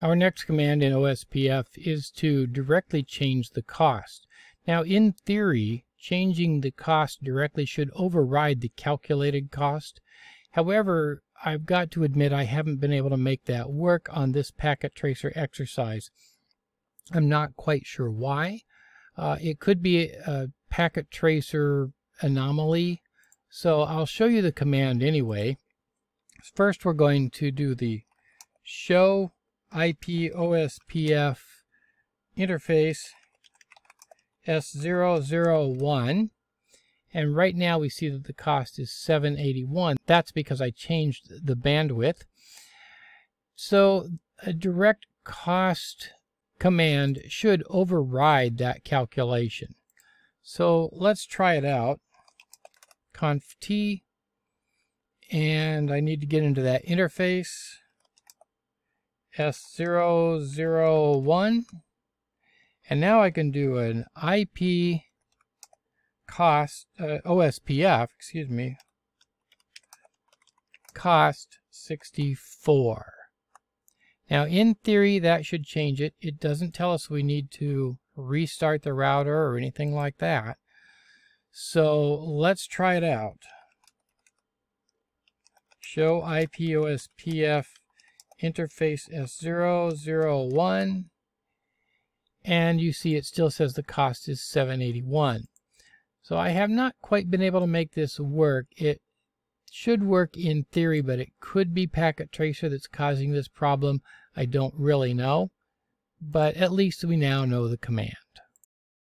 Our next command in OSPF is to directly change the cost. Now in theory, changing the cost directly should override the calculated cost. However, I've got to admit I haven't been able to make that work on this packet tracer exercise. I'm not quite sure why. Uh, it could be a packet tracer anomaly. So I'll show you the command anyway. First we're going to do the show IP OSPF interface S001 and right now we see that the cost is 781 that's because I changed the bandwidth. So a direct cost command should override that calculation. So let's try it out. Conf t. And I need to get into that interface S001 and now I can do an IP cost uh, OSPF excuse me cost 64 now in theory that should change it. It doesn't tell us we need to restart the router or anything like that. So let's try it out. Show IP OSPF interface S001 and you see it still says the cost is 781 so I have not quite been able to make this work. It should work in theory but it could be packet tracer that's causing this problem. I don't really know. But at least we now know the command